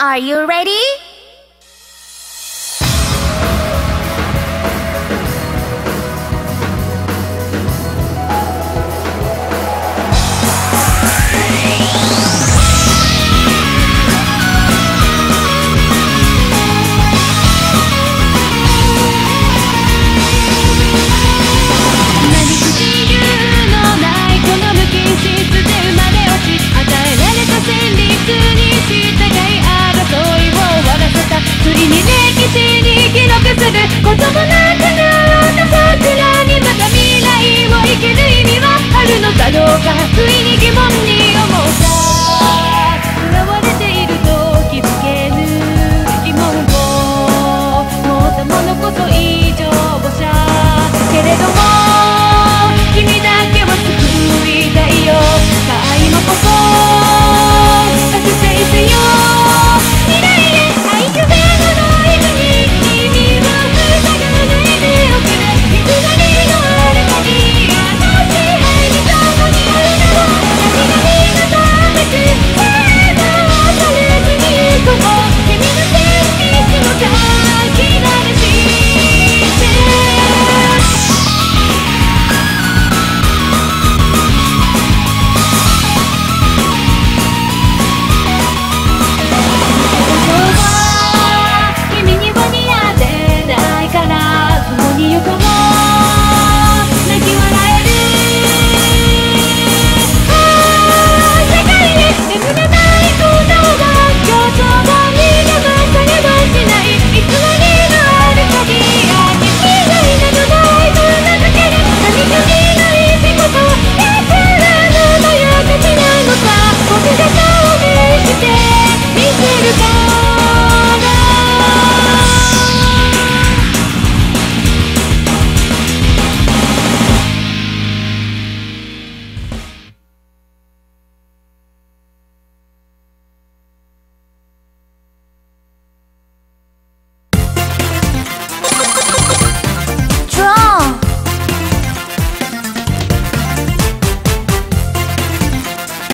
Are you ready? こと